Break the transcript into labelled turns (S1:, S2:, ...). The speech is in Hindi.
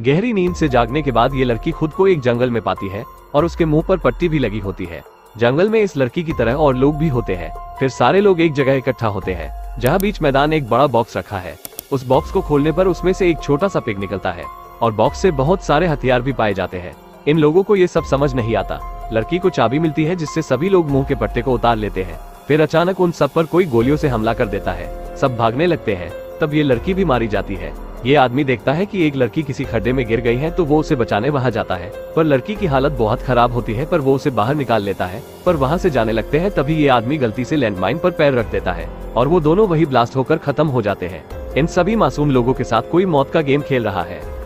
S1: गहरी नींद से जागने के बाद ये लड़की खुद को एक जंगल में पाती है, और उसके मुँह पर पट्टी भी लगी होती है। जंगल में इस लड़की की तरह और लोग भी होते हैं। फिर सारे लोग एक जगह इकट्ठा होते हैं, जहाँ बीच मैदान एक बड़ा बॉक्स रखा है। उस बॉक्स को खोलने पर उसमें से एक छोटा सा पिग निकलता है, और बॉक्स से बहुत सारे हथियार भी पाए जाते हैं। इन लोगों को ये सब समझ नहीं आता। लड़की को चाबी मिलती है, जिससे सभी लोग मुँह के पट्टे को उतार लेते हैं। फिर अचानक उन सब पर कोई गोलियों से हमला कर देता है। सब भागने लगते हैं। तब ये लड़की भी मारी जाती है। ये आदमी देखता है कि एक लड़की किसी खड्डे में गिर गई है तो वो उसे बचाने वहाँ जाता है। पर लड़की की हालत बहुत खराब होती है, पर वो उसे बाहर निकाल लेता है। पर वहाँ से जाने लगते हैं, तभी ये आदमी गलती से लैंडमाइन पर पैर रख देता है, और वो दोनों वही ब्लास्ट होकर खत्म हो जाते हैं। इन सभी मासूम लोगों के साथ कोई मौत का गेम खेल रहा है।